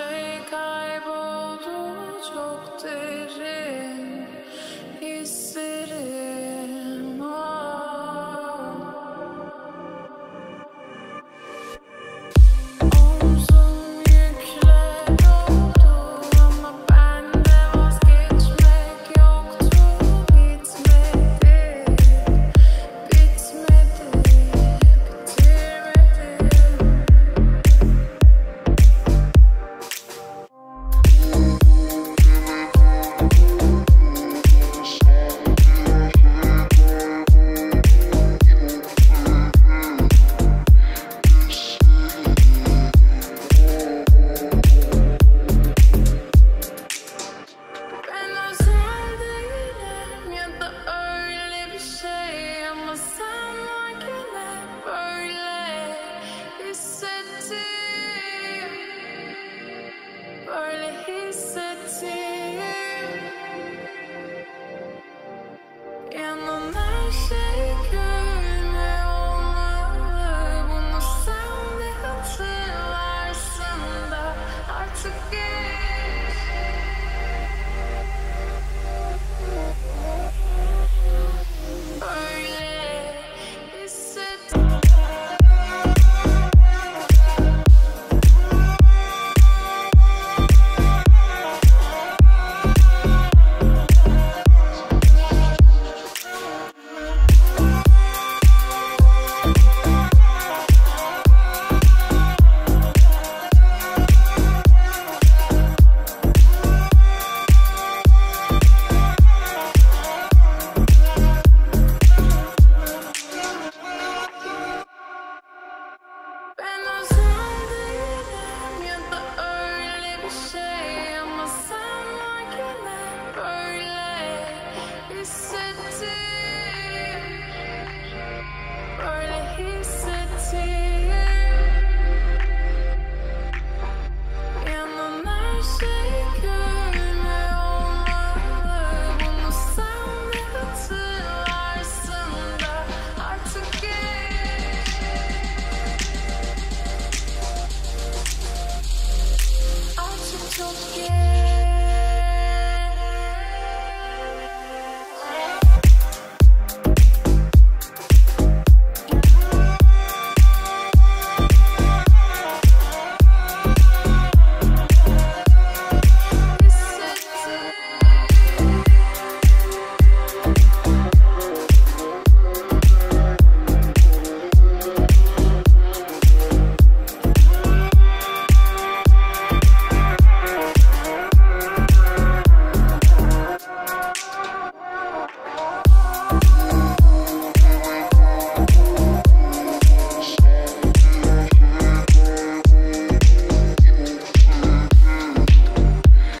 say